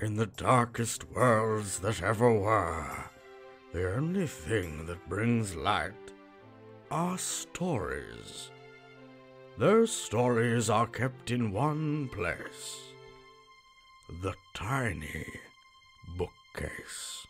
In the darkest worlds that ever were, the only thing that brings light are stories. Those stories are kept in one place the tiny bookcase.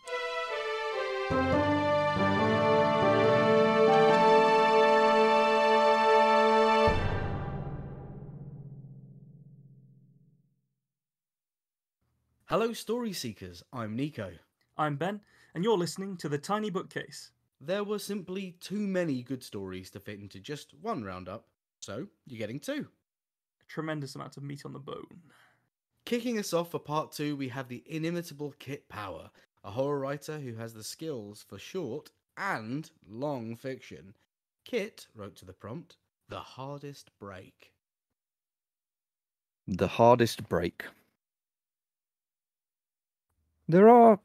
Hello, story seekers. I'm Nico. I'm Ben, and you're listening to The Tiny Bookcase. There were simply too many good stories to fit into just one roundup, so you're getting two. A tremendous amount of meat on the bone. Kicking us off for part two, we have the inimitable Kit Power, a horror writer who has the skills for short and long fiction. Kit wrote to the prompt, The Hardest Break. The hardest break. There are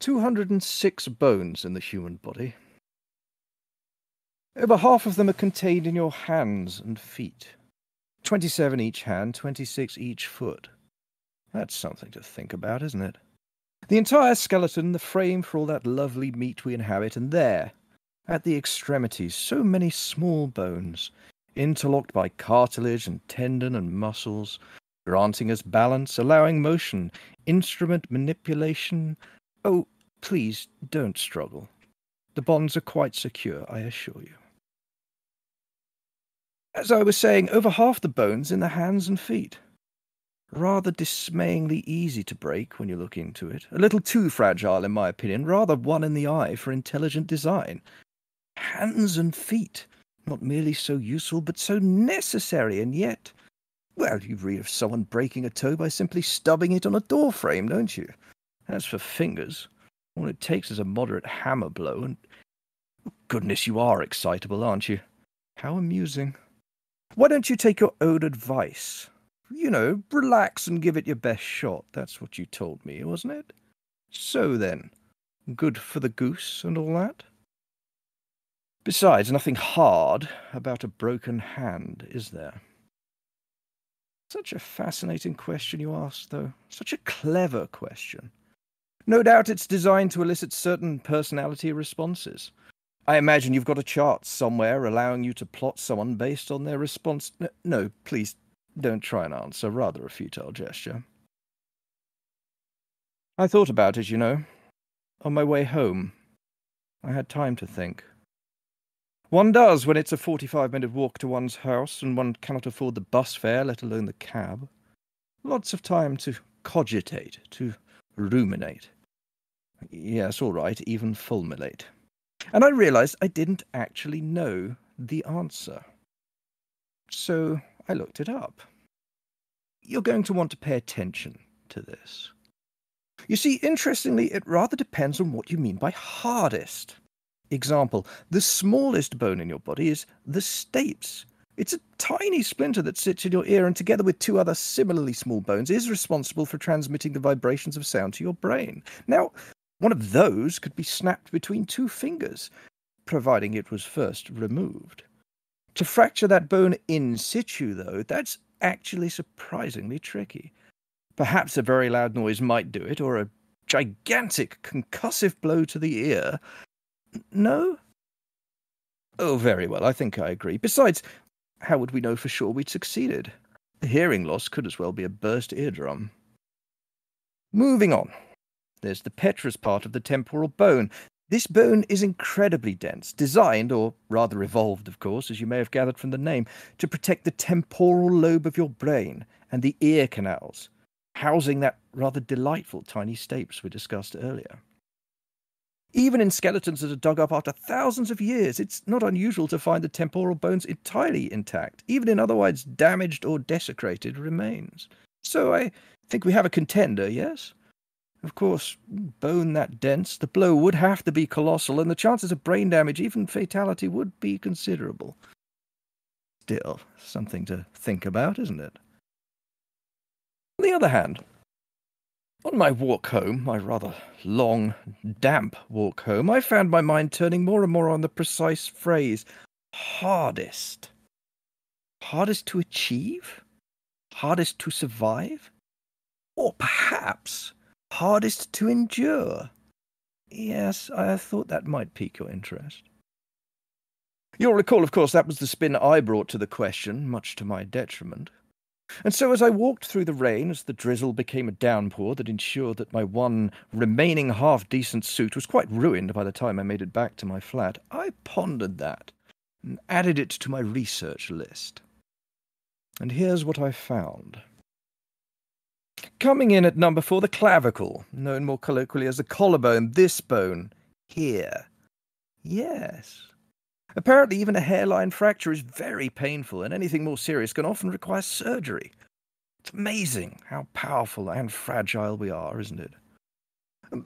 206 bones in the human body. Over half of them are contained in your hands and feet. 27 each hand, 26 each foot. That's something to think about, isn't it? The entire skeleton, the frame for all that lovely meat we inhabit, and there, at the extremities, so many small bones, interlocked by cartilage and tendon and muscles, granting us balance, allowing motion, instrument manipulation. Oh, please don't struggle. The bonds are quite secure, I assure you. As I was saying, over half the bones in the hands and feet. Rather dismayingly easy to break when you look into it. A little too fragile, in my opinion. Rather one in the eye for intelligent design. Hands and feet. Not merely so useful, but so necessary, and yet well, you read of someone breaking a toe by simply stubbing it on a door frame, don't you? As for fingers, all it takes is a moderate hammer blow, and goodness, you are excitable, aren't you? How amusing. Why don't you take your own advice? You know, relax and give it your best shot. That's what you told me, wasn't it? So then, good for the goose and all that? Besides, nothing hard about a broken hand, is there? Such a fascinating question you ask, though. Such a clever question. No doubt it's designed to elicit certain personality responses. I imagine you've got a chart somewhere allowing you to plot someone based on their response. No, no please don't try and answer. Rather a futile gesture. I thought about it, you know. On my way home, I had time to think. One does when it's a 45 minute walk to one's house and one cannot afford the bus fare, let alone the cab. Lots of time to cogitate, to ruminate. Yes, all right, even fulminate. And I realized I didn't actually know the answer. So I looked it up. You're going to want to pay attention to this. You see, interestingly, it rather depends on what you mean by hardest. Example, the smallest bone in your body is the stapes. It's a tiny splinter that sits in your ear and, together with two other similarly small bones, is responsible for transmitting the vibrations of sound to your brain. Now, one of those could be snapped between two fingers, providing it was first removed. To fracture that bone in situ, though, that's actually surprisingly tricky. Perhaps a very loud noise might do it, or a gigantic concussive blow to the ear no? Oh, very well. I think I agree. Besides, how would we know for sure we'd succeeded? The hearing loss could as well be a burst eardrum. Moving on. There's the petrous part of the temporal bone. This bone is incredibly dense, designed, or rather evolved, of course, as you may have gathered from the name, to protect the temporal lobe of your brain and the ear canals, housing that rather delightful tiny stapes we discussed earlier. Even in skeletons that are dug up after thousands of years, it's not unusual to find the temporal bones entirely intact, even in otherwise damaged or desecrated remains. So I think we have a contender, yes? Of course, bone that dense, the blow would have to be colossal, and the chances of brain damage, even fatality, would be considerable. Still, something to think about, isn't it? On the other hand, on my walk home, my rather long, damp walk home, I found my mind turning more and more on the precise phrase hardest. Hardest to achieve? Hardest to survive? Or perhaps hardest to endure. Yes, I thought that might pique your interest. You'll recall, of course, that was the spin I brought to the question, much to my detriment. And so, as I walked through the rain, as the drizzle became a downpour that ensured that my one remaining half decent suit was quite ruined by the time I made it back to my flat, I pondered that and added it to my research list. And here's what I found. Coming in at number four, the clavicle, known more colloquially as the collarbone, this bone here. Yes. Apparently, even a hairline fracture is very painful, and anything more serious can often require surgery. It's amazing how powerful and fragile we are, isn't it?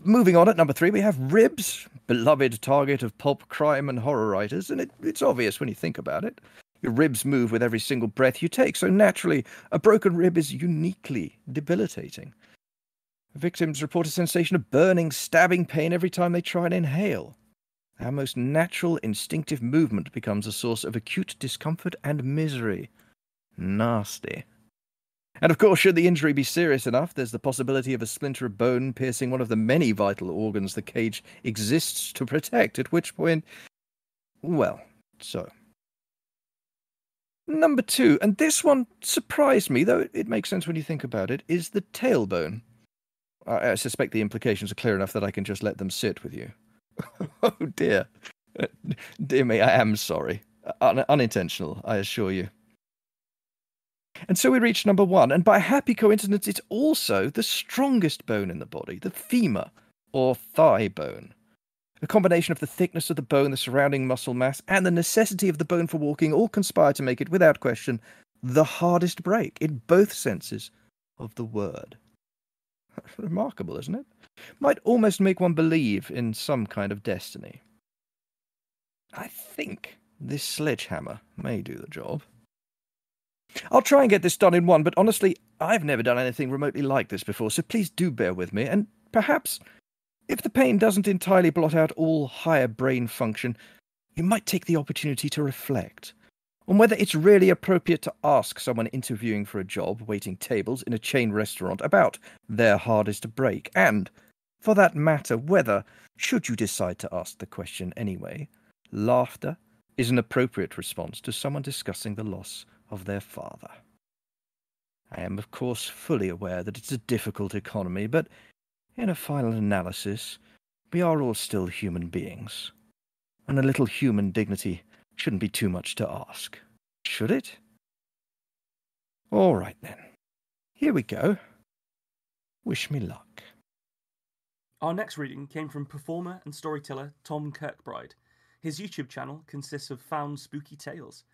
Moving on at number three, we have ribs, beloved target of pulp crime and horror writers, and it, it's obvious when you think about it. Your ribs move with every single breath you take, so naturally, a broken rib is uniquely debilitating. Victims report a sensation of burning, stabbing pain every time they try and inhale. Our most natural, instinctive movement becomes a source of acute discomfort and misery. Nasty. And of course, should the injury be serious enough, there's the possibility of a splinter of bone piercing one of the many vital organs the cage exists to protect, at which point. Well, so. Number two, and this one surprised me, though it makes sense when you think about it, is the tailbone. I, I suspect the implications are clear enough that I can just let them sit with you. oh dear. Dear me, I am sorry. Un- unintentional, I assure you. And so we reach number one, and by happy coincidence, it's also the strongest bone in the body, the femur, or thigh bone. A combination of the thickness of the bone, the surrounding muscle mass, and the necessity of the bone for walking all conspire to make it, without question, the hardest break in both senses of the word. Remarkable, isn't it? Might almost make one believe in some kind of destiny. I think this sledgehammer may do the job. I'll try and get this done in one, but honestly, I've never done anything remotely like this before, so please do bear with me, and perhaps, if the pain doesn't entirely blot out all higher brain function, you might take the opportunity to reflect on whether it's really appropriate to ask someone interviewing for a job, waiting tables in a chain restaurant, about their hardest break, and, for that matter, whether, should you decide to ask the question anyway, laughter is an appropriate response to someone discussing the loss of their father. I am, of course, fully aware that it's a difficult economy, but in a final analysis, we are all still human beings, and a little human dignity shouldn't be too much to ask, should it? All right then. Here we go. Wish me luck. Our next reading came from performer and storyteller Tom Kirkbride. His YouTube channel consists of found spooky tales.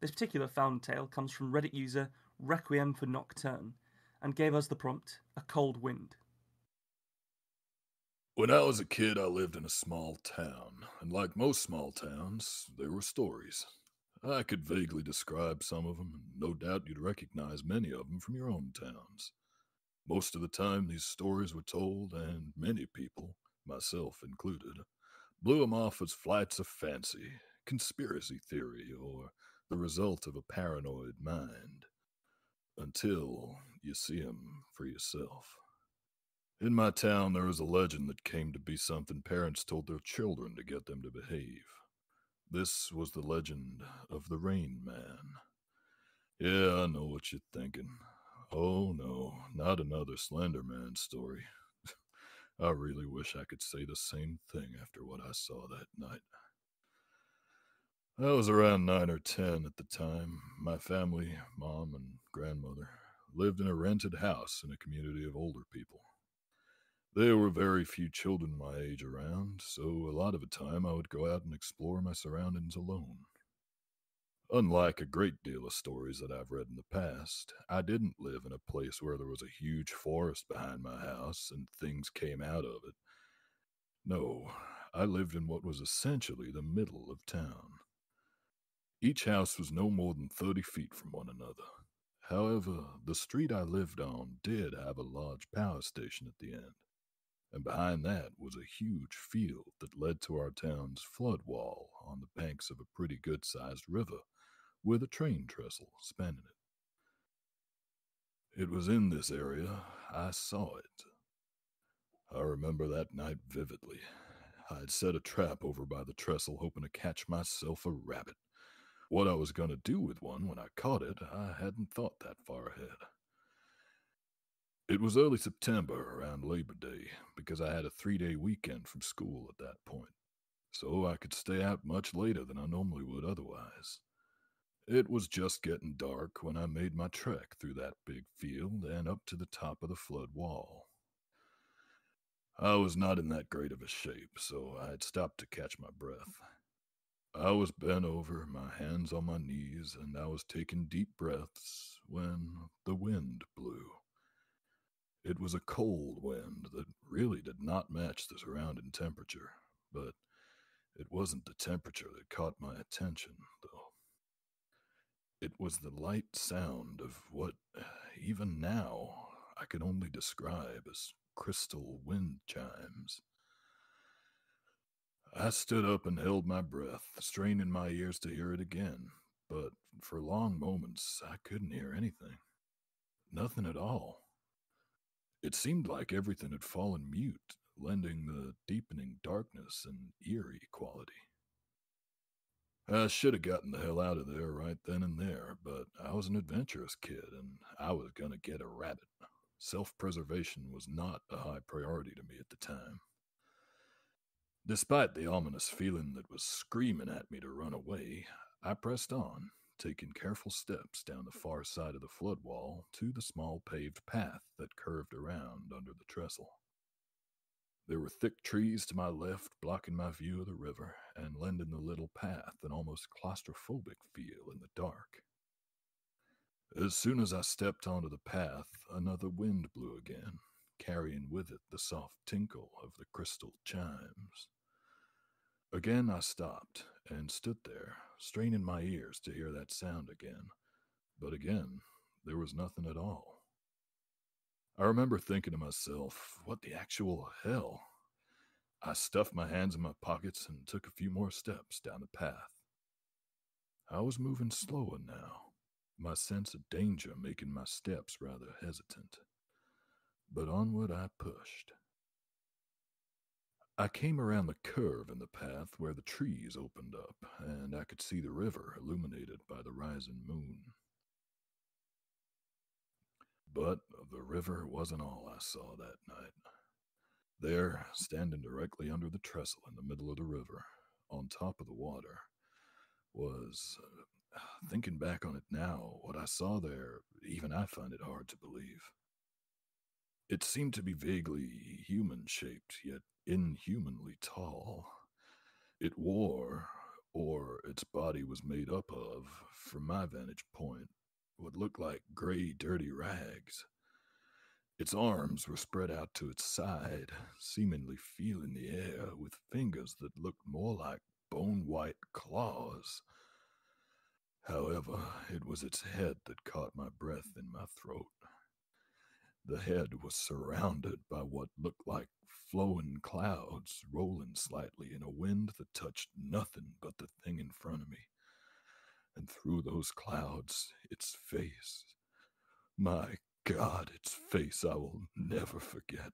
This particular found tale comes from Reddit user Requiem for Nocturne and gave us the prompt A Cold Wind. When I was a kid, I lived in a small town, and like most small towns, there were stories. I could vaguely describe some of them, and no doubt you'd recognize many of them from your own towns. Most of the time, these stories were told, and many people, myself included, blew them off as flights of fancy, conspiracy theory, or the result of a paranoid mind. Until you see 'em for yourself. In my town, there was a legend that came to be something parents told their children to get them to behave. This was the legend of the Rain Man. Yeah, I know what you're thinking. Oh no, not another Slender Man story. I really wish I could say the same thing after what I saw that night. I was around nine or ten at the time. My family, mom and grandmother, lived in a rented house in a community of older people. There were very few children my age around, so a lot of the time I would go out and explore my surroundings alone. Unlike a great deal of stories that I've read in the past, I didn't live in a place where there was a huge forest behind my house and things came out of it. No, I lived in what was essentially the middle of town. Each house was no more than 30 feet from one another. However, the street I lived on did have a large power station at the end, and behind that was a huge field that led to our town's flood wall on the banks of a pretty good sized river with a train trestle spanning it. It was in this area I saw it. I remember that night vividly. I had set a trap over by the trestle, hoping to catch myself a rabbit. What I was going to do with one when I caught it, I hadn't thought that far ahead. It was early September, around Labor Day, because I had a three day weekend from school at that point, so I could stay out much later than I normally would otherwise. It was just getting dark when I made my trek through that big field and up to the top of the flood wall. I was not in that great of a shape, so I had stopped to catch my breath. I was bent over, my hands on my knees, and I was taking deep breaths when the wind blew. It was a cold wind that really did not match the surrounding temperature, but it wasn't the temperature that caught my attention, though. It was the light sound of what, even now, I can only describe as crystal wind chimes. I stood up and held my breath, straining my ears to hear it again, but for long moments I couldn't hear anything. Nothing at all. It seemed like everything had fallen mute, lending the deepening darkness an eerie quality. I should have gotten the hell out of there right then and there, but I was an adventurous kid and I was going to get a rabbit. Self preservation was not a high priority to me at the time. Despite the ominous feeling that was screaming at me to run away, I pressed on, taking careful steps down the far side of the flood wall to the small paved path that curved around under the trestle. There were thick trees to my left blocking my view of the river and lending the little path an almost claustrophobic feel in the dark. As soon as I stepped onto the path, another wind blew again, carrying with it the soft tinkle of the crystal chimes. Again I stopped and stood there, straining my ears to hear that sound again. But again, there was nothing at all. I remember thinking to myself, what the actual hell? I stuffed my hands in my pockets and took a few more steps down the path. I was moving slower now, my sense of danger making my steps rather hesitant. But onward I pushed. I came around the curve in the path where the trees opened up, and I could see the river illuminated by the rising moon. But the river wasn't all I saw that night. There, standing directly under the trestle in the middle of the river, on top of the water, was, uh, thinking back on it now, what I saw there, even I find it hard to believe. It seemed to be vaguely human shaped, yet inhumanly tall. It wore, or its body was made up of, from my vantage point, what looked like gray, dirty rags. Its arms were spread out to its side, seemingly feeling the air with fingers that looked more like bone white claws. However, it was its head that caught my breath in my throat. The head was surrounded by what looked like flowing clouds rolling slightly in a wind that touched nothing but the thing in front of me. And through those clouds, its face. My God, its face I will never forget.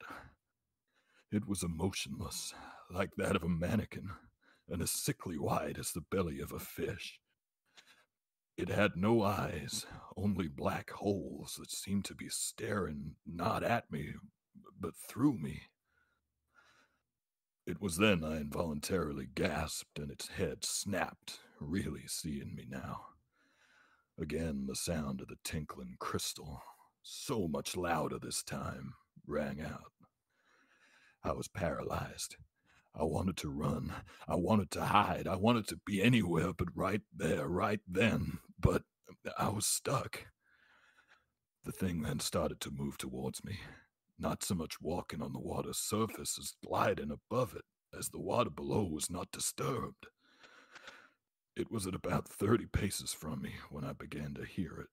It was emotionless, like that of a mannequin, and as sickly white as the belly of a fish. It had no eyes, only black holes that seemed to be staring not at me, but through me. It was then I involuntarily gasped and its head snapped, really seeing me now. Again, the sound of the tinkling crystal, so much louder this time, rang out. I was paralyzed. I wanted to run. I wanted to hide. I wanted to be anywhere but right there, right then. But I was stuck. The thing then started to move towards me, not so much walking on the water's surface as gliding above it, as the water below was not disturbed. It was at about 30 paces from me when I began to hear it.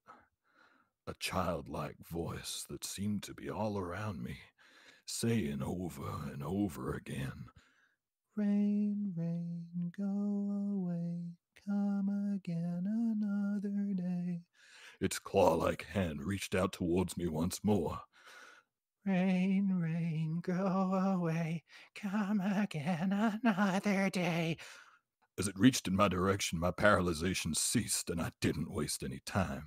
A childlike voice that seemed to be all around me, saying over and over again, Rain, rain, go away, come again another day. Its claw like hand reached out towards me once more. Rain, rain, go away, come again another day. As it reached in my direction, my paralyzation ceased, and I didn't waste any time.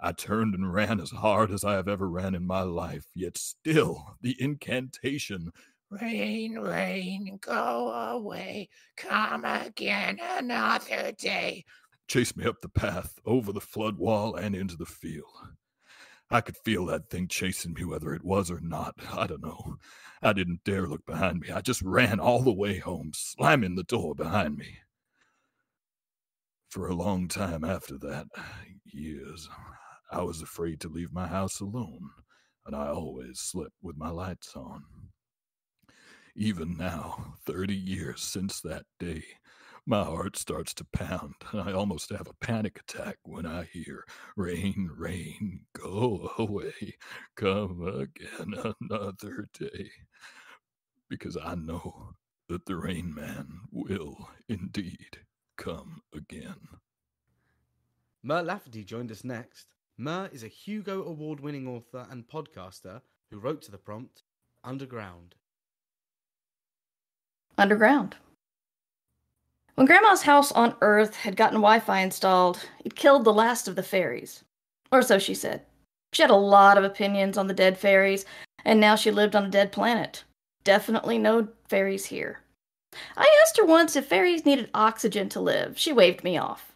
I turned and ran as hard as I have ever ran in my life, yet still the incantation, Rain, rain, go away, come again another day, Chase me up the path, over the flood wall, and into the field. I could feel that thing chasing me, whether it was or not. I don't know. I didn't dare look behind me. I just ran all the way home, slamming the door behind me. For a long time after that, years, I was afraid to leave my house alone, and I always slept with my lights on. Even now, 30 years since that day, my heart starts to pound, and I almost have a panic attack when I hear rain, rain, go away, come again another day. Because I know that the Rain Man will indeed come again. Mur Lafferty joined us next. Mur is a Hugo Award winning author and podcaster who wrote to the prompt Underground. Underground. When Grandma's house on Earth had gotten Wi Fi installed, it killed the last of the fairies. Or so she said. She had a lot of opinions on the dead fairies, and now she lived on a dead planet. Definitely no fairies here. I asked her once if fairies needed oxygen to live. She waved me off.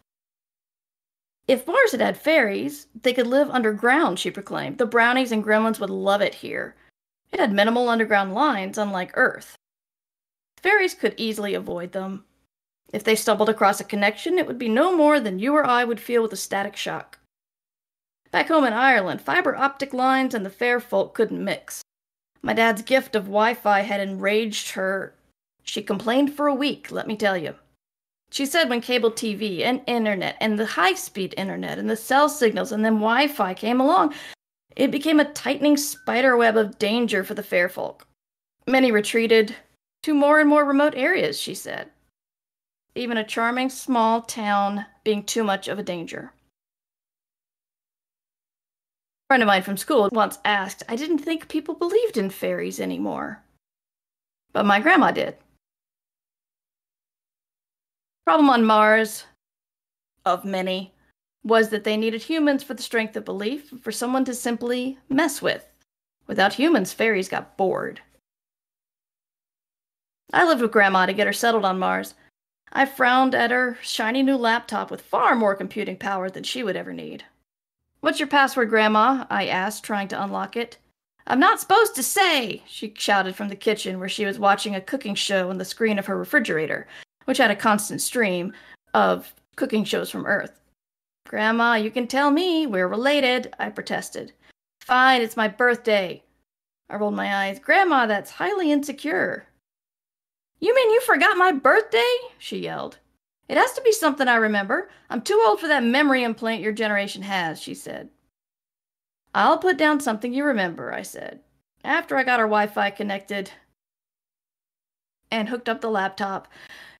If Mars had had fairies, they could live underground, she proclaimed. The brownies and gremlins would love it here. It had minimal underground lines, unlike Earth. Fairies could easily avoid them. If they stumbled across a connection, it would be no more than you or I would feel with a static shock. Back home in Ireland, fiber optic lines and the fair folk couldn't mix. My dad's gift of Wi Fi had enraged her. She complained for a week, let me tell you. She said when cable TV and internet and the high speed internet and the cell signals and then Wi Fi came along, it became a tightening spider web of danger for the fair folk. Many retreated to more and more remote areas, she said. Even a charming small town being too much of a danger. A friend of mine from school once asked, I didn't think people believed in fairies anymore. But my grandma did. Problem on Mars, of many, was that they needed humans for the strength of belief, for someone to simply mess with. Without humans, fairies got bored. I lived with Grandma to get her settled on Mars. I frowned at her shiny new laptop with far more computing power than she would ever need. What's your password, Grandma? I asked, trying to unlock it. I'm not supposed to say, she shouted from the kitchen where she was watching a cooking show on the screen of her refrigerator, which had a constant stream of cooking shows from Earth. Grandma, you can tell me. We're related, I protested. Fine, it's my birthday. I rolled my eyes. Grandma, that's highly insecure. You mean you forgot my birthday? she yelled. It has to be something I remember. I'm too old for that memory implant your generation has, she said. I'll put down something you remember, I said. After I got our Wi Fi connected and hooked up the laptop,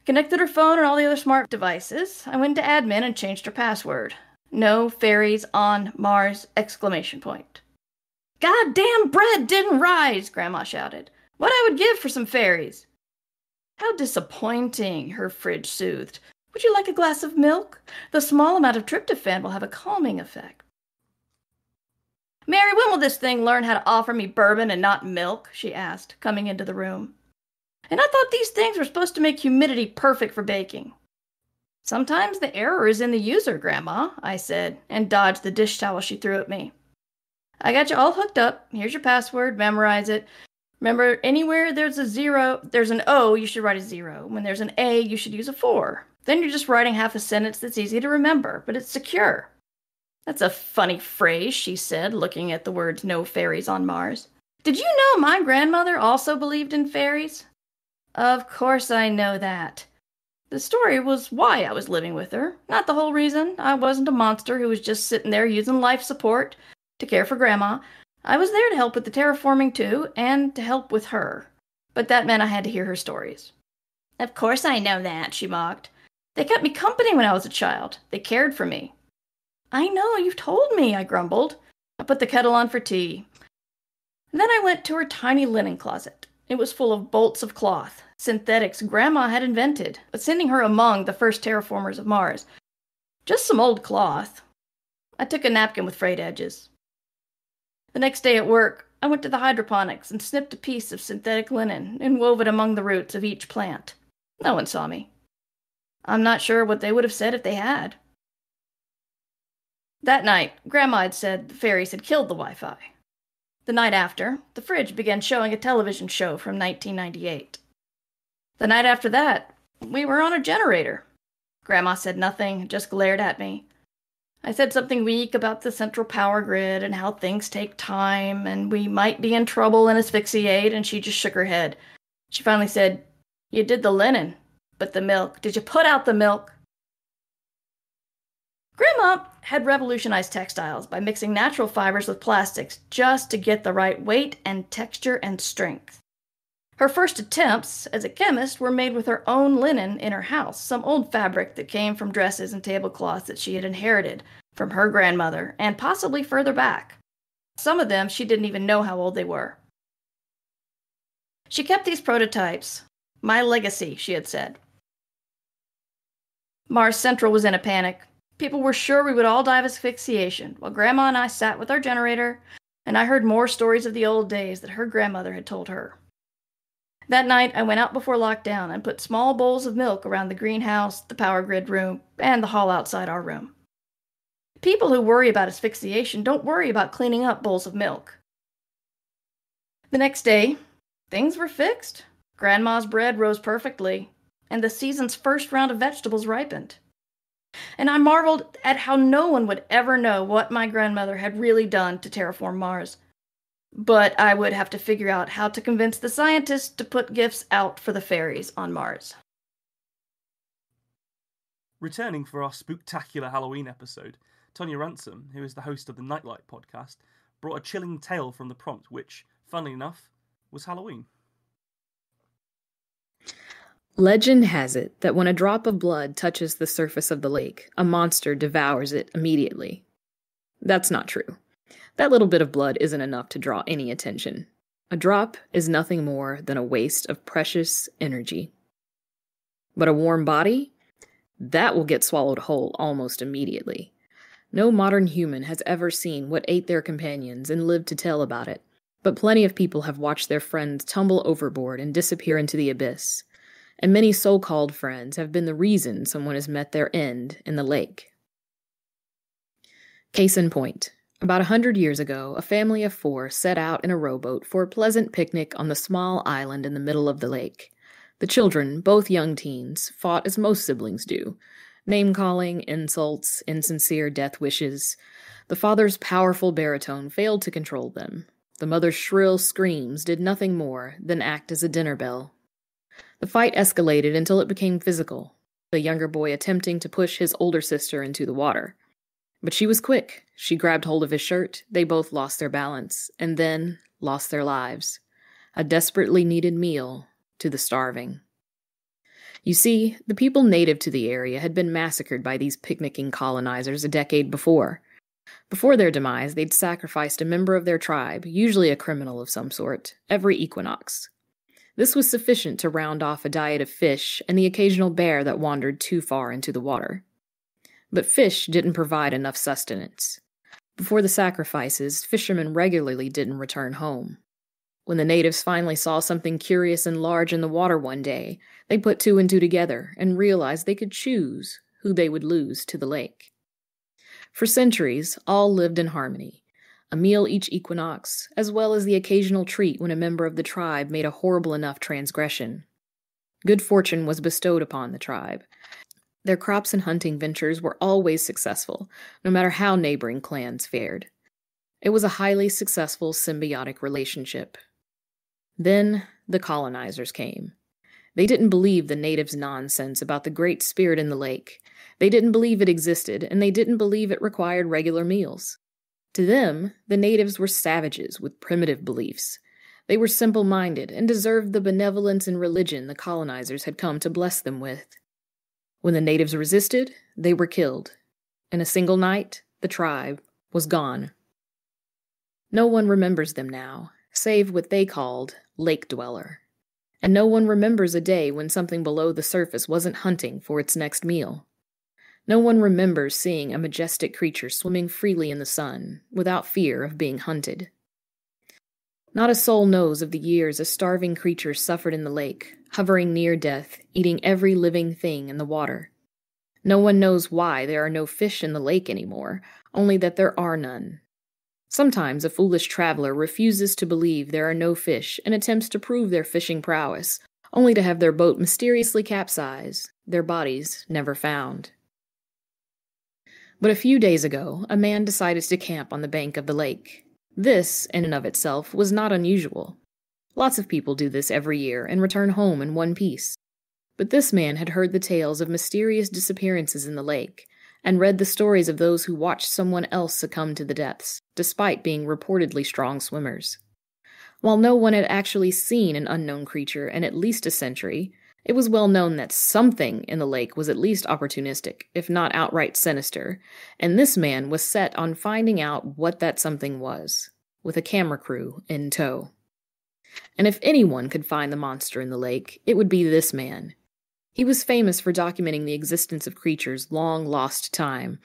Connected her phone and all the other smart devices. I went to admin and changed her password. No fairies on Mars! Exclamation point. Goddamn bread didn't rise, Grandma shouted. What I would give for some fairies. How disappointing, her fridge soothed. Would you like a glass of milk? The small amount of tryptophan will have a calming effect. Mary, when will this thing learn how to offer me bourbon and not milk? she asked, coming into the room. And I thought these things were supposed to make humidity perfect for baking. Sometimes the error is in the user, Grandma, I said, and dodged the dish towel she threw at me. I got you all hooked up. Here's your password. Memorize it. Remember, anywhere there's a zero, there's an O, you should write a zero. When there's an A, you should use a four. Then you're just writing half a sentence that's easy to remember, but it's secure. That's a funny phrase, she said, looking at the words no fairies on Mars. Did you know my grandmother also believed in fairies? Of course I know that. The story was why I was living with her, not the whole reason. I wasn't a monster who was just sitting there using life support to care for Grandma. I was there to help with the terraforming too, and to help with her. But that meant I had to hear her stories. Of course I know that, she mocked. They kept me company when I was a child. They cared for me. I know, you've told me, I grumbled. I put the kettle on for tea. Then I went to her tiny linen closet. It was full of bolts of cloth, synthetics Grandma had invented, sending her among the first terraformers of Mars. Just some old cloth. I took a napkin with frayed edges. The next day at work, I went to the hydroponics and snipped a piece of synthetic linen and wove it among the roots of each plant. No one saw me. I'm not sure what they would have said if they had. That night, Grandma had said the fairies had killed the Wi Fi. The night after, the fridge began showing a television show from 1998. The night after that, we were on a generator. Grandma said nothing, just glared at me. I said something weak about the central power grid and how things take time and we might be in trouble and asphyxiate, and she just shook her head. She finally said, You did the linen, but the milk, did you put out the milk? Grandma had revolutionized textiles by mixing natural fibers with plastics just to get the right weight and texture and strength. Her first attempts as a chemist were made with her own linen in her house, some old fabric that came from dresses and tablecloths that she had inherited from her grandmother and possibly further back. Some of them she didn't even know how old they were. She kept these prototypes. My legacy, she had said. Mars Central was in a panic. People were sure we would all die of asphyxiation, while Grandma and I sat with our generator, and I heard more stories of the old days that her grandmother had told her. That night, I went out before lockdown and put small bowls of milk around the greenhouse, the power grid room, and the hall outside our room. People who worry about asphyxiation don't worry about cleaning up bowls of milk. The next day, things were fixed. Grandma's bread rose perfectly, and the season's first round of vegetables ripened. And I marveled at how no one would ever know what my grandmother had really done to terraform Mars. But I would have to figure out how to convince the scientists to put gifts out for the fairies on Mars. Returning for our spooktacular Halloween episode, Tonia Ransom, who is the host of the Nightlight podcast, brought a chilling tale from the prompt, which, funnily enough, was Halloween. Legend has it that when a drop of blood touches the surface of the lake, a monster devours it immediately. That's not true. That little bit of blood isn't enough to draw any attention. A drop is nothing more than a waste of precious energy. But a warm body? That will get swallowed whole almost immediately. No modern human has ever seen what ate their companions and lived to tell about it, but plenty of people have watched their friends tumble overboard and disappear into the abyss and many so called friends have been the reason someone has met their end in the lake. Case in point about a hundred years ago, a family of four set out in a rowboat for a pleasant picnic on the small island in the middle of the lake. The children, both young teens, fought as most siblings do name calling, insults, insincere death wishes. The father's powerful baritone failed to control them. The mother's shrill screams did nothing more than act as a dinner bell the fight escalated until it became physical, the younger boy attempting to push his older sister into the water. But she was quick. She grabbed hold of his shirt, they both lost their balance, and then lost their lives. A desperately needed meal to the starving. You see, the people native to the area had been massacred by these picnicking colonizers a decade before. Before their demise, they'd sacrificed a member of their tribe, usually a criminal of some sort, every equinox, this was sufficient to round off a diet of fish and the occasional bear that wandered too far into the water. But fish didn't provide enough sustenance. Before the sacrifices, fishermen regularly didn't return home. When the natives finally saw something curious and large in the water one day, they put two and two together and realized they could choose who they would lose to the lake. For centuries, all lived in harmony, a meal each equinox, as well as the occasional treat when a member of the tribe made a horrible enough transgression. Good fortune was bestowed upon the tribe. Their crops and hunting ventures were always successful, no matter how neighboring clans fared. It was a highly successful symbiotic relationship. Then the colonizers came. They didn't believe the natives' nonsense about the great spirit in the lake. They didn't believe it existed, and they didn't believe it required regular meals. To them, the natives were savages with primitive beliefs. They were simple minded and deserved the benevolence and religion the colonizers had come to bless them with. When the natives resisted, they were killed. In a single night, the tribe was gone. No one remembers them now, save what they called Lake Dweller. And no one remembers a day when something below the surface wasn't hunting for its next meal. No one remembers seeing a majestic creature swimming freely in the sun, without fear of being hunted. Not a soul knows of the years a starving creature suffered in the lake, hovering near death, eating every living thing in the water. No one knows why there are no fish in the lake anymore, only that there are none. Sometimes a foolish traveler refuses to believe there are no fish and attempts to prove their fishing prowess, only to have their boat mysteriously capsize, their bodies never found. But a few days ago, a man decided to camp on the bank of the lake. This, in and of itself, was not unusual. Lots of people do this every year and return home in one piece. But this man had heard the tales of mysterious disappearances in the lake, and read the stories of those who watched someone else succumb to the depths, despite being reportedly strong swimmers. While no one had actually seen an unknown creature in at least a century, it was well known that something in the lake was at least opportunistic, if not outright sinister, and this man was set on finding out what that something was, with a camera crew in tow. And if anyone could find the monster in the lake, it would be this man. He was famous for documenting the existence of creatures long lost time,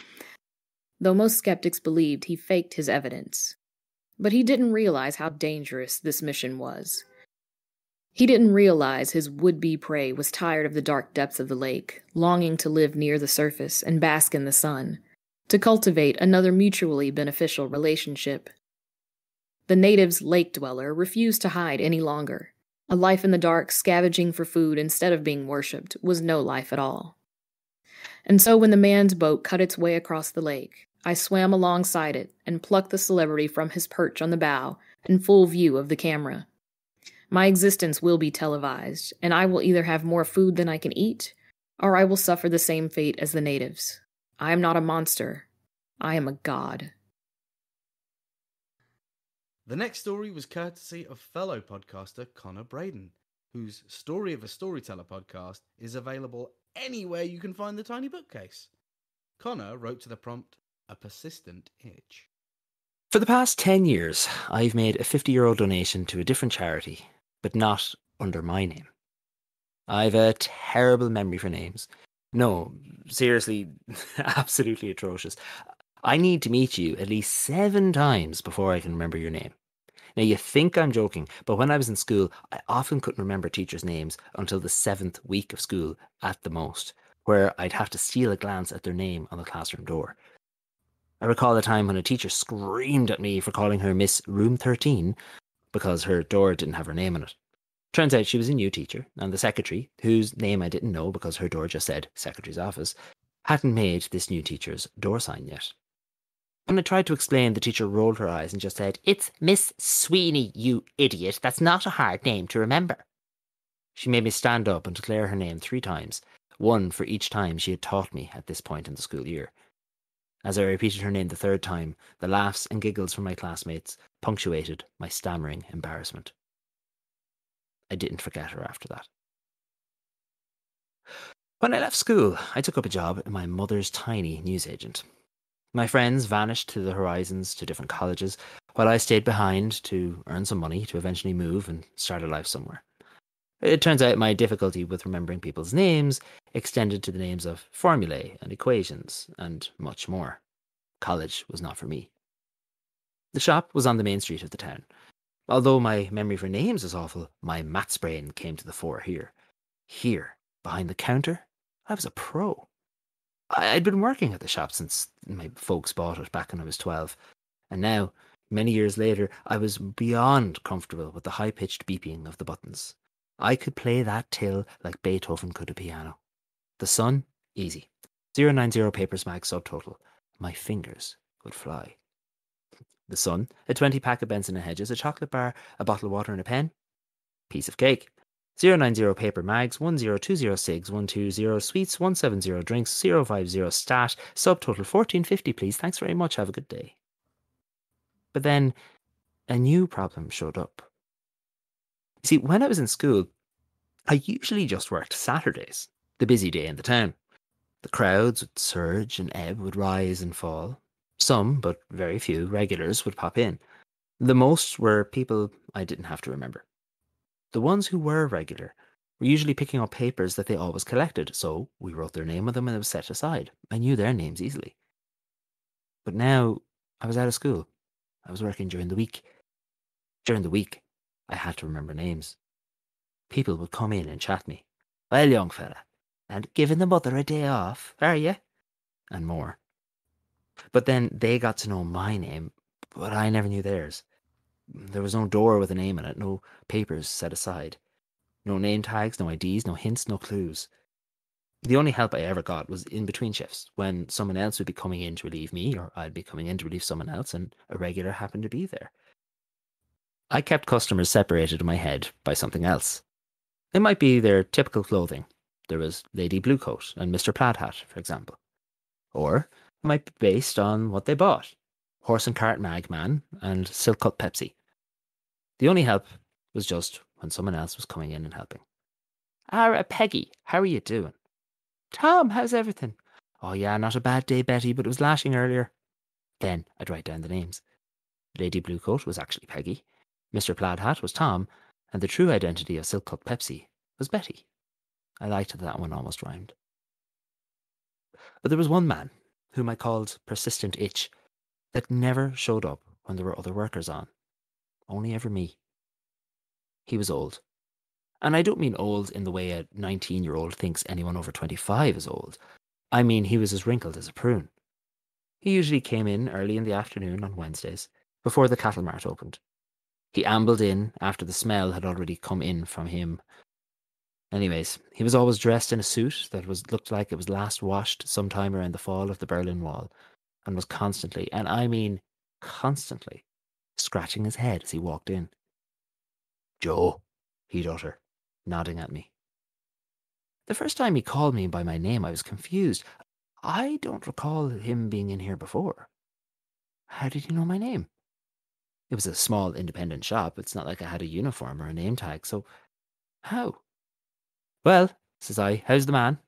though most skeptics believed he faked his evidence. But he didn't realize how dangerous this mission was. He didn't realize his would be prey was tired of the dark depths of the lake, longing to live near the surface and bask in the sun, to cultivate another mutually beneficial relationship. The native's lake dweller refused to hide any longer. A life in the dark, scavenging for food instead of being worshipped, was no life at all. And so when the man's boat cut its way across the lake, I swam alongside it and plucked the celebrity from his perch on the bow in full view of the camera. My existence will be televised, and I will either have more food than I can eat, or I will suffer the same fate as the natives. I am not a monster. I am a god. The next story was courtesy of fellow podcaster Connor Bredin, whose Story of a Storyteller podcast is available anywhere you can find the tiny bookcase. Connor wrote to the prompt, A Persistent Itch. For the past 10 years, I've made a 50 euro donation to a different charity but not under my name. I've a terrible memory for names. No, seriously, absolutely atrocious. I need to meet you at least seven times before I can remember your name. Now, you think I'm joking, but when I was in school, I often couldn't remember teachers' names until the seventh week of school at the most, where I'd have to steal a glance at their name on the classroom door. I recall a time when a teacher screamed at me for calling her Miss Room 13 because her door didn't have her name on it. Turns out she was a new teacher, and the secretary, whose name I didn't know because her door just said secretary's office, hadn't made this new teacher's door sign yet. When I tried to explain, the teacher rolled her eyes and just said, It's Miss Sweeney, you idiot. That's not a hard name to remember. She made me stand up and declare her name three times, one for each time she had taught me at this point in the school year. As I repeated her name the third time, the laughs and giggles from my classmates punctuated my stammering embarrassment. I didn't forget her after that. When I left school, I took up a job in my mother's tiny newsagent. My friends vanished to the horizons to different colleges, while I stayed behind to earn some money to eventually move and start a life somewhere. It turns out my difficulty with remembering people's names extended to the names of formulae and equations and much more. College was not for me. The shop was on the main street of the town. Although my memory for names was awful, my maths brain came to the fore here. Here, behind the counter, I was a pro. I'd been working at the shop since my folks bought it back when I was 12, and now, many years later, I was beyond comfortable with the high pitched beeping of the buttons I could play that till like Beethoven could a piano. The sun, easy. 090 papers mag subtotal. My fingers would fly. The sun, a 20 pack of Benson and Hedges, a chocolate bar, a bottle of water, and a pen. Piece of cake. 090 paper mags, 10206, 120 sweets, 170 drinks, 050 stat, subtotal 1450, please. Thanks very much. Have a good day. But then a new problem showed up. See, when I was in school, I usually just worked Saturdays, the busy day in the town. The crowds would surge and ebb, would rise and fall. Some, but very few, regulars would pop in. The most were people I didn't have to remember. The ones who were regular were usually picking up papers that they always collected, so we wrote their name on them and it was set aside. I knew their names easily. But now I was out of school. I was working during the week. During the week, I had to remember names. People would come in and chat me. Well, young fella, and giving the mother a day off, are you? And more. But then they got to know my name, but I never knew theirs. There was no door with a name in it, no papers set aside. No name tags, no IDs, no hints, no clues. The only help I ever got was in between shifts, when someone else would be coming in to relieve me, or I'd be coming in to relieve someone else, and a regular happened to be there. I kept customers separated in my head by something else. It might be their typical clothing. There was Lady Bluecoat and Mr. Plaid Hat, for example. Or it might be based on what they bought Horse and Cart Magman and Silk Cut Pepsi. The only help was just when someone else was coming in and helping. Ara, Peggy, how are you doing? Tom, how's everything? Oh, yeah, not a bad day, Betty, but it was lashing earlier. Then I'd write down the names. Lady Bluecoat was actually Peggy, Mr. Plaid Hat was Tom, and the true identity of Silk Pepsi was Betty. I liked that that one almost rhymed. But there was one man, whom I called Persistent Itch, that never showed up when there were other workers on. Only ever me. He was old. And I don't mean old in the way a 19 year old thinks anyone over 25 is old. I mean he was as wrinkled as a prune. He usually came in early in the afternoon on Wednesdays, before the cattle mart opened. He ambled in after the smell had already come in from him. Anyways, he was always dressed in a suit that was looked like it was last washed sometime around the fall of the Berlin Wall, and was constantly, and I mean constantly, scratching his head as he walked in. Joe, he'd utter, nodding at me. The first time he called me by my name, I was confused. I don't recall him being in here before. How did he know my name? It was a small independent shop. It's not like I had a uniform or a name tag, so how? Well, says I, how's the man?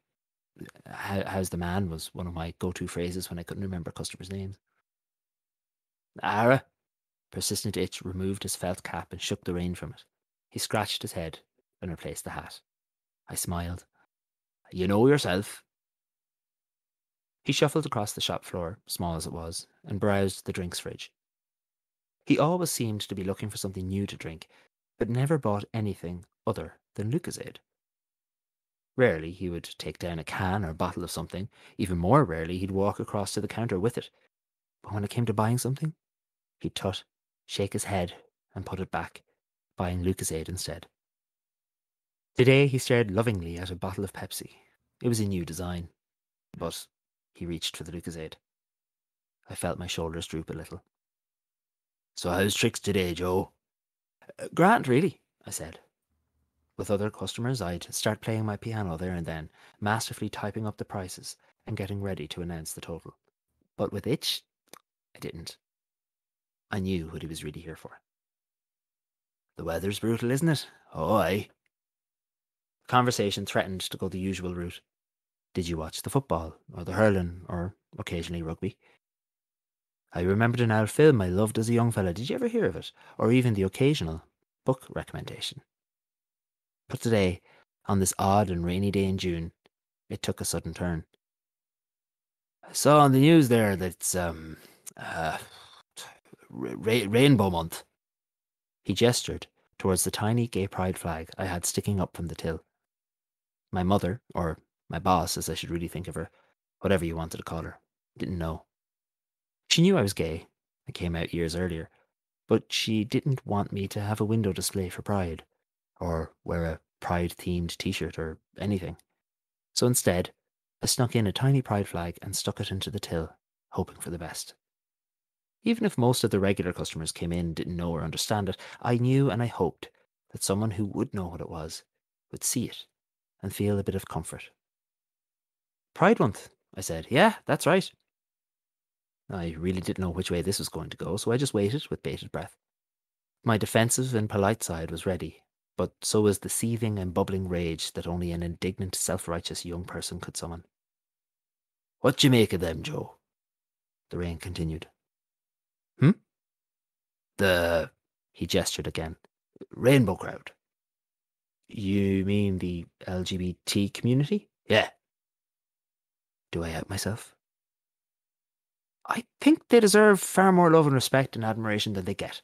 How, how's the man was one of my go to phrases when I couldn't remember customers' names. Ara. Persistent Itch removed his felt cap and shook the rain from it. He scratched his head and replaced the hat. I smiled. You know yourself. He shuffled across the shop floor, small as it was, and browsed the drinks fridge. He always seemed to be looking for something new to drink, but never bought anything other than Lucozade. Rarely he would take down a can or bottle of something. Even more rarely he'd walk across to the counter with it. But when it came to buying something, he'd tut, shake his head, and put it back, buying Lucozade instead. Today he stared lovingly at a bottle of Pepsi. It was a new design, but he reached for the Lucozade. I felt my shoulders droop a little. So how's tricks today, Joe? Uh, Grant, really, I said. With other customers, I'd start playing my piano there and then, masterfully typing up the prices and getting ready to announce the total. But with Itch, I didn't. I knew what he was really here for. The weather's brutal, isn't it? Oh, aye. The conversation threatened to go the usual route. Did you watch the football, or the hurling, or occasionally rugby? I remembered an old film I loved as a young fellow. Did you ever hear of it? Or even the occasional book recommendation? But today, on this odd and rainy day in June, it took a sudden turn. I saw on the news there that it's um, uh, ra- Rainbow Month. He gestured towards the tiny gay pride flag I had sticking up from the till. My mother, or my boss, as I should really think of her, whatever you wanted to call her, didn't know. She knew I was gay. I came out years earlier. But she didn't want me to have a window display for Pride, or wear a Pride themed t shirt or anything. So instead, I snuck in a tiny Pride flag and stuck it into the till, hoping for the best. Even if most of the regular customers came in didn't know or understand it, I knew and I hoped that someone who would know what it was would see it and feel a bit of comfort. Pride Month, I said. Yeah, that's right. I really didn't know which way this was going to go, so I just waited with bated breath. My defensive and polite side was ready, but so was the seething and bubbling rage that only an indignant, self righteous young person could summon. What you make of them, Joe? The rain continued. Hmm? The. He gestured again. Rainbow crowd. You mean the LGBT community? Yeah. Do I out myself? I think they deserve far more love and respect and admiration than they get.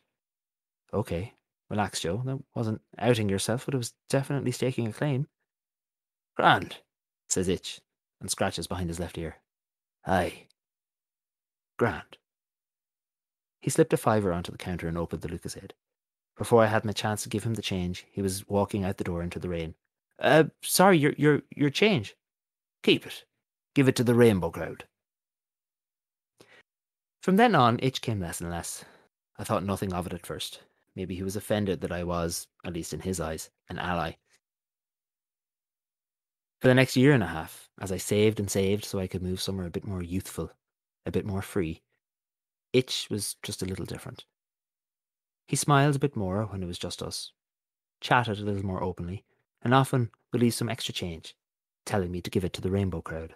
Okay, relax, Joe. That wasn't outing yourself, but it was definitely staking a claim. Grand, says Itch, and scratches behind his left ear. Aye. Grand. He slipped a fiver onto the counter and opened the Lucozade. Before I had my chance to give him the change, he was walking out the door into the rain. Uh, sorry, your your your change. Keep it. Give it to the rainbow crowd. From then on, Itch came less and less. I thought nothing of it at first. Maybe he was offended that I was, at least in his eyes, an ally. For the next year and a half, as I saved and saved so I could move somewhere a bit more youthful, a bit more free, Itch was just a little different. He smiled a bit more when it was just us, chatted a little more openly, and often released some extra change, telling me to give it to the rainbow crowd.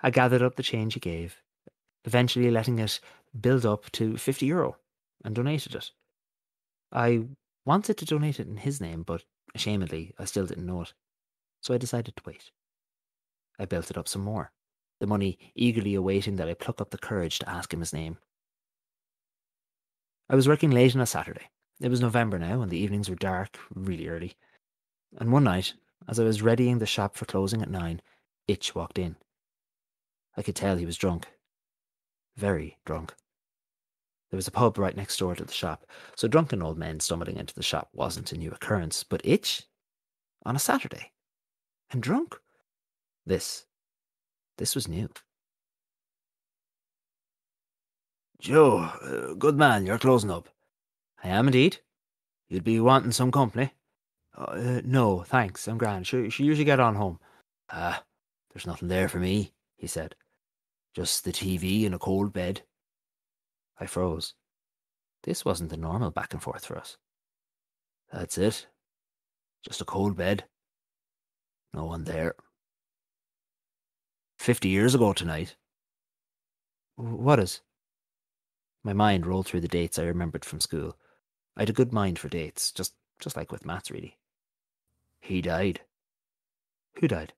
I gathered up the change he gave, eventually letting it build up to 50 euro, and donated it. I wanted to donate it in his name, but ashamedly, I still didn't know it. So I decided to wait. I built it up some more, the money eagerly awaiting that I pluck up the courage to ask him his name. I was working late on a Saturday. It was November now, and the evenings were dark, really early. And one night, as I was readying the shop for closing at nine, Itch walked in. I could tell he was drunk. Very drunk. There was a pub right next door to the shop, so drunken old men stumbling into the shop wasn't a new occurrence. But Itch? On a Saturday? And drunk? This. This was new. Joe, uh, good man, you're closing up. I am indeed. You'd be wanting some company. Uh, no, thanks, I'm grand. She, she usually get on home. Ah, there's nothing there for me, he said. Just the TV and a cold bed. I froze. This wasn't the normal back and forth for us. That's it. Just a cold bed. No one there. Fifty years ago tonight. What is? My mind rolled through the dates I remembered from school. I had a good mind for dates, just just like with maths, really. He died. Who died?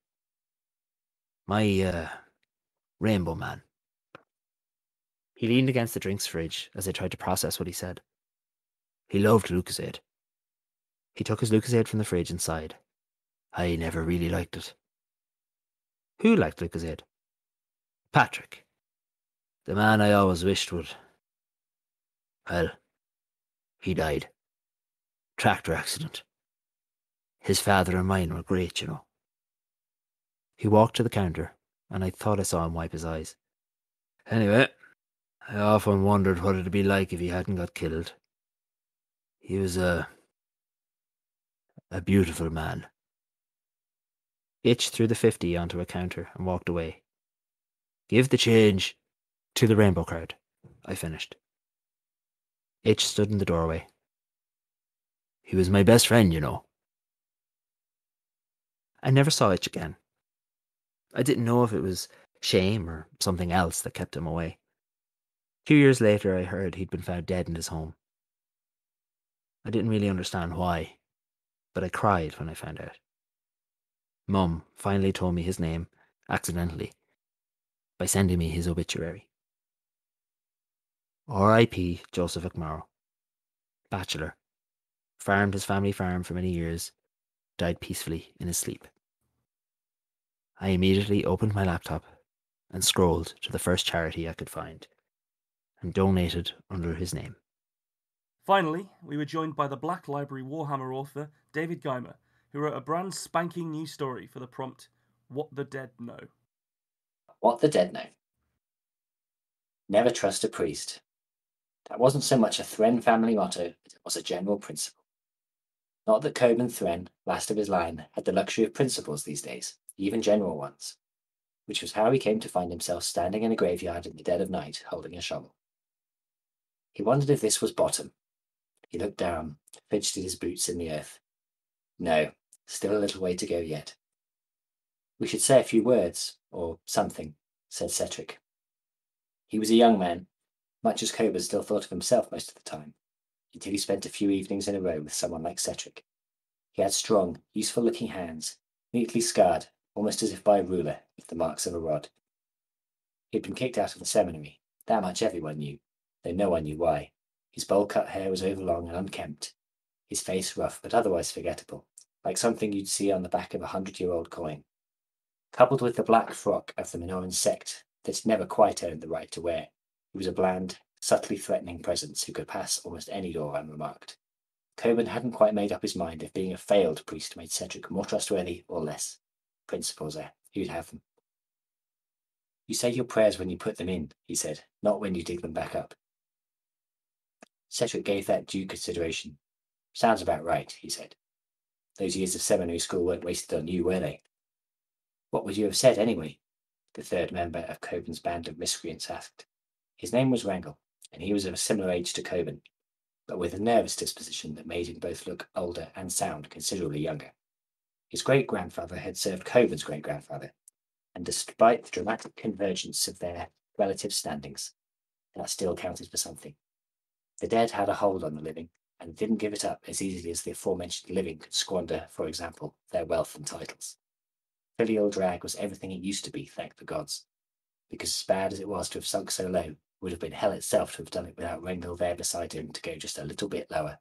My uh, rainbow man. He leaned against the drinks fridge as I tried to process what he said. He loved Lucozade. He took his Lucozade from the fridge and sighed. I never really liked it. Who liked Lucozade? Patrick. The man I always wished would. Well, he died. Tractor accident. His father and mine were great, you know. He walked to the counter, and I thought I saw him wipe his eyes. Anyway, I often wondered what it'd be like if he hadn't got killed. He was a. a beautiful man. Itch threw the fifty onto a counter and walked away. Give the change to the rainbow crowd, I finished. Itch stood in the doorway. He was my best friend, you know. I never saw Itch again. I didn't know if it was shame or something else that kept him away. Two years later, I heard he'd been found dead in his home. I didn't really understand why, but I cried when I found out. Mum finally told me his name, accidentally, by sending me his obituary. R.I.P. Joseph McMorrow. Bachelor. Farmed his family farm for many years. Died peacefully in his sleep. I immediately opened my laptop and scrolled to the first charity I could find and donated under his name. Finally, we were joined by the Black Library Warhammer author David Guymer, who wrote a brand spanking new story for the prompt What the Dead Know. What the Dead Know. Never trust a priest. That wasn't so much a Thren family motto as it was a general principle. Not that Coben Thren, last of his line, had the luxury of principles these days, even general ones, which was how he came to find himself standing in a graveyard in the dead of night holding a shovel. He wondered if this was bottom. He looked down, fidgeted his boots in the earth. No, still a little way to go yet. We should say a few words, or something, said Cedric. He was a young man, much as Coburn still thought of himself most of the time, until he spent a few evenings in a row with someone like Cedric. He had strong, useful looking hands, neatly scarred, almost as if by a ruler, with the marks of a rod. He had been kicked out of the seminary, that much everyone knew, though no one knew why. His bowl cut hair was overlong and unkempt, his face rough but otherwise forgettable, like something you'd see on the back of a hundred year old coin. Coupled with the black frock of the Minoran sect that never quite earned the right to wear, he was a bland, subtly threatening presence who could pass almost any door unremarked. Coburn hadn't quite made up his mind if being a failed priest made Cedric more trustworthy or less. Principles there, he'd have them. You say your prayers when you put them in, he said, not when you dig them back up. Cedric gave that due consideration. Sounds about right, he said. Those years of seminary school weren't wasted on you, were they? What would you have said anyway? The third member of Coben's band of miscreants asked. His name was Wrangle, and he was of a similar age to Coben, but with a nervous disposition that made him both look older and sound considerably younger. His great grandfather had served Coburn's great grandfather, and despite the dramatic convergence of their relative standings, that still counted for something. The dead had a hold on the living, and didn't give it up as easily as the aforementioned living could squander, for example, their wealth and titles. Filial drag was everything it used to be, thank the gods, because as bad as it was to have sunk so low, it would have been hell itself to have done it without Wrangle there beside him to go just a little bit lower.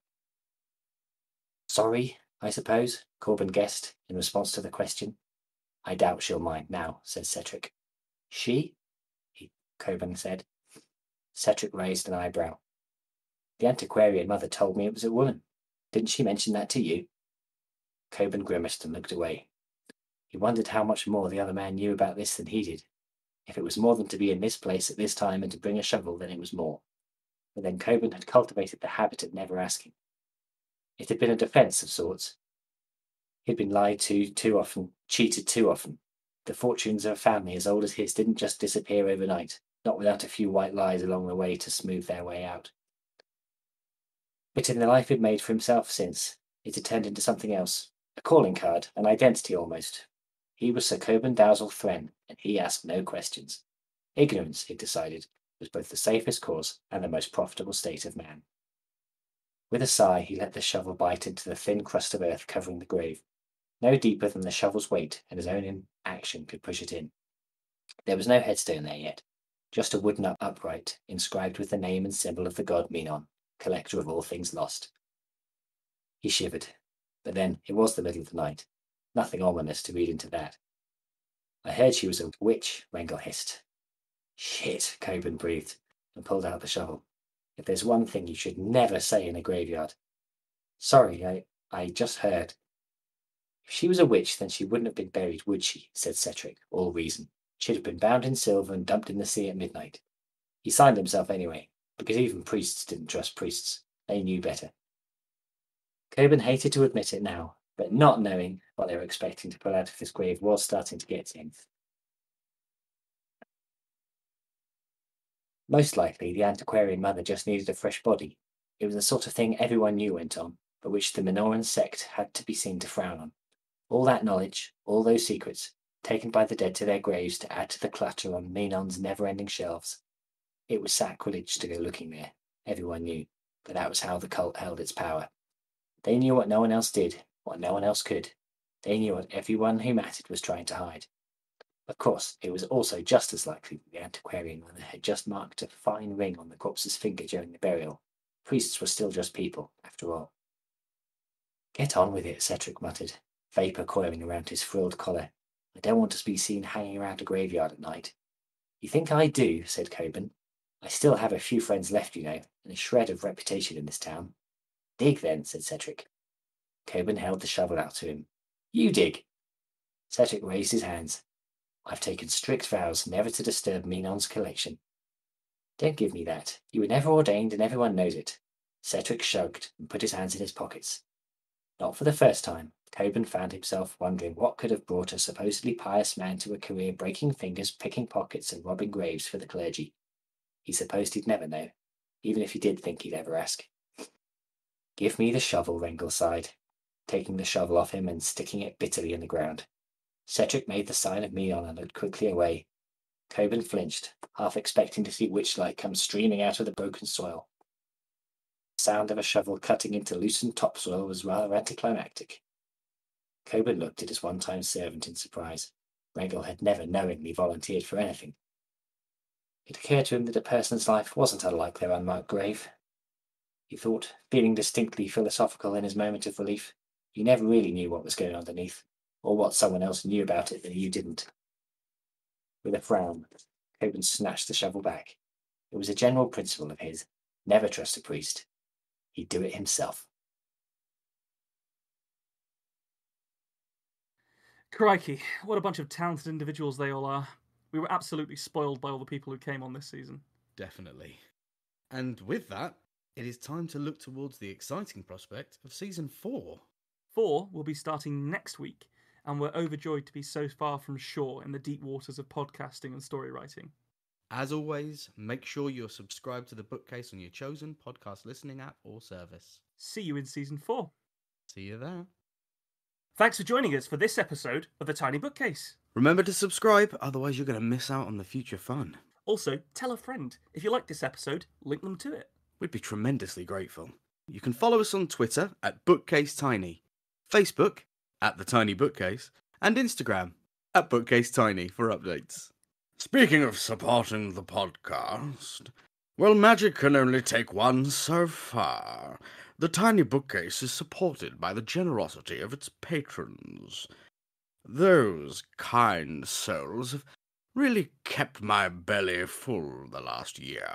Sorry, I suppose, Corbin guessed in response to the question. I doubt she'll mind now, said Cedric. She? He, Coburn said. Cedric raised an eyebrow. The antiquarian mother told me it was a woman. Didn't she mention that to you? Coburn grimaced and looked away. He wondered how much more the other man knew about this than he did. If it was more than to be in this place at this time and to bring a shovel, then it was more. But then Coburn had cultivated the habit of never asking. It had been a defence of sorts. He'd been lied to too often, cheated too often. The fortunes of a family as old as his didn't just disappear overnight, not without a few white lies along the way to smooth their way out. But in the life he'd made for himself since, it had turned into something else, a calling card, an identity almost. He was Sir Coburn Dowsall Thren, and he asked no questions. Ignorance, he decided, was both the safest course and the most profitable state of man. With a sigh, he let the shovel bite into the thin crust of earth covering the grave, no deeper than the shovel's weight and his own action could push it in. There was no headstone there yet, just a wooden upright inscribed with the name and symbol of the god Minon, collector of all things lost. He shivered, but then it was the middle of the night. Nothing ominous to read into that. I heard she was a witch, Wrangle hissed. Shit, Coburn breathed and pulled out the shovel. If there's one thing you should never say in a graveyard. Sorry, I, I just heard. If she was a witch, then she wouldn't have been buried, would she? said Cedric, all reason. She'd have been bound in silver and dumped in the sea at midnight. He signed himself anyway, because even priests didn't trust priests. They knew better. Coburn hated to admit it now, but not knowing what they were expecting to pull out of this grave was starting to get to him. Most likely, the antiquarian mother just needed a fresh body. It was the sort of thing everyone knew went on, but which the Minoran sect had to be seen to frown on. All that knowledge, all those secrets, taken by the dead to their graves to add to the clutter on Minon's never ending shelves. It was sacrilege to go looking there, everyone knew, but that was how the cult held its power. They knew what no one else did, what no one else could. They knew what everyone who mattered was trying to hide. Of course, it was also just as likely that the antiquarian mother had just marked a fine ring on the corpse's finger during the burial. Priests were still just people, after all. Get on with it, Cedric muttered, vapour coiling around his frilled collar. I don't want to be seen hanging around a graveyard at night. You think I do, said Coburn. I still have a few friends left, you know, and a shred of reputation in this town. Dig then, said Cedric. Coburn held the shovel out to him. You dig. Cedric raised his hands. I've taken strict vows never to disturb Minon's collection. Don't give me that. You were never ordained and everyone knows it. Cedric shrugged and put his hands in his pockets. Not for the first time, Coburn found himself wondering what could have brought a supposedly pious man to a career breaking fingers, picking pockets, and robbing graves for the clergy. He supposed he'd never know, even if he did think he'd ever ask. Give me the shovel, Wrangle sighed, taking the shovel off him and sticking it bitterly in the ground. Cedric made the sign of Minon and looked quickly away. Coburn flinched, half expecting to see witchlight come streaming out of the broken soil. The sound of a shovel cutting into loosened topsoil was rather anticlimactic. Coburn looked at his one time servant in surprise. Regal had never knowingly volunteered for anything. It occurred to him that a person's life wasn't unlike their unmarked grave. He thought, feeling distinctly philosophical in his moment of relief. he never really knew what was going on underneath, or what someone else knew about it that you didn't. With a frown, Coburn snatched the shovel back. It was a general principle of his never trust a priest. He'd do it himself. Crikey, what a bunch of talented individuals they all are. We were absolutely spoiled by all the people who came on this season. Definitely. And with that, it is time to look towards the exciting prospect of season four. Four will be starting next week, and we're overjoyed to be so far from shore in the deep waters of podcasting and story writing. As always, make sure you're subscribed to the bookcase on your chosen podcast listening app or service. See you in season four. See you there. Thanks for joining us for this episode of The Tiny Bookcase. Remember to subscribe, otherwise, you're going to miss out on the future fun. Also, tell a friend. If you like this episode, link them to it. We'd be tremendously grateful. You can follow us on Twitter at Bookcase Tiny, Facebook at The Tiny Bookcase, and Instagram at Bookcase Tiny for updates. Speaking of supporting the podcast, well, magic can only take one so far. The Tiny Bookcase is supported by the generosity of its patrons. Those kind souls have really kept my belly full the last year.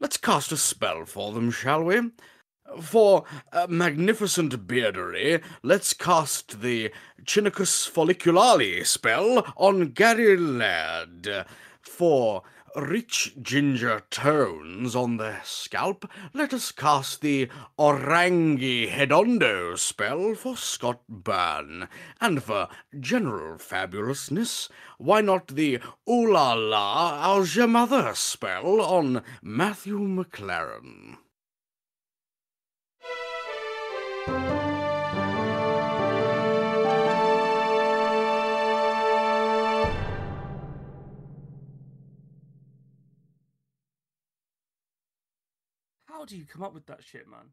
Let's cast a spell for them, shall we? For magnificent beardery, let's cast the Chinicus folliculale spell on Gary Laird. For rich ginger tones on the scalp, let us cast the Orangi Hedondo spell for Scott Byrne. And for general fabulousness, why not the Ooh La La How's Your Mother spell on Matthew McLaren? How do you come up with that shit, man?